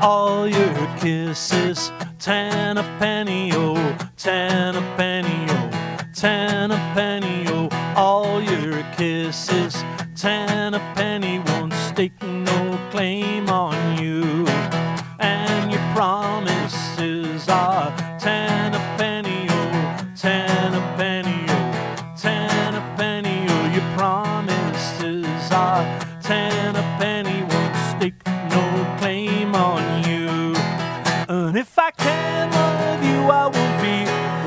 all your kisses. Ten a penny, oh, ten a penny, oh, ten a penny, oh, all your kisses. Ten a penny won't stake no claim on you. And your promises are ten a penny, oh, ten a penny, oh, ten a penny, oh, your promises are if I can love you, I won't be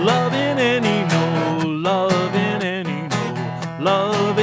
loving any, no, loving any, no, loving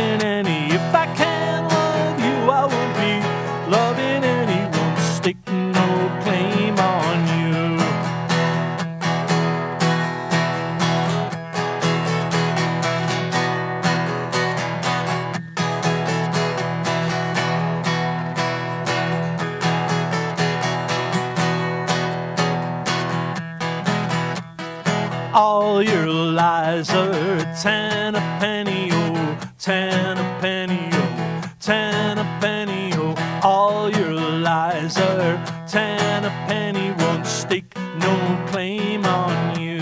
All your lies are ten a penny, oh, ten a penny, oh, ten a penny, oh. All your lies are ten a penny, won't stake no claim on you.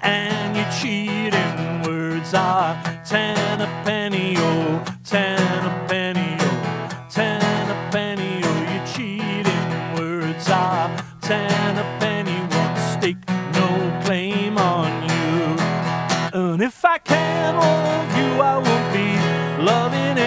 And your cheating words are ten a penny, oh, ten a penny, oh, ten a penny, oh. Your cheating words are ten a penny, won't stake loving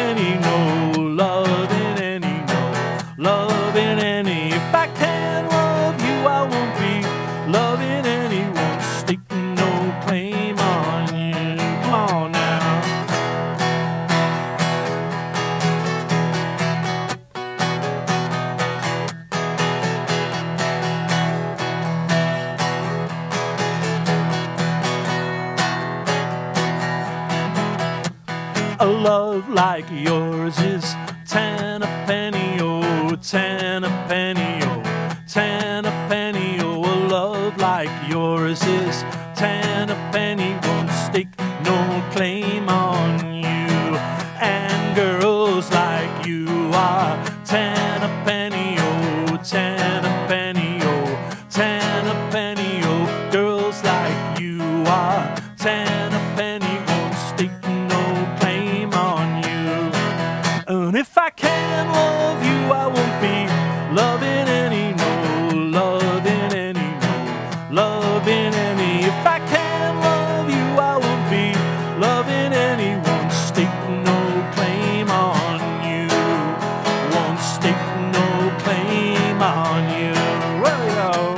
A love like yours is ten a penny, oh, ten a penny, oh, ten a penny, oh. A love like yours is ten a penny, won't stake no claim on you. And girls like you are ten a penny, oh, ten a penny, oh, ten a penny, oh. Girls like you are ten And if I can't love you, I won't be loving any more. loving any more. loving any. If I can't love you, I won't be loving anyone. Stick no claim on you, won't stick no claim on you. Well,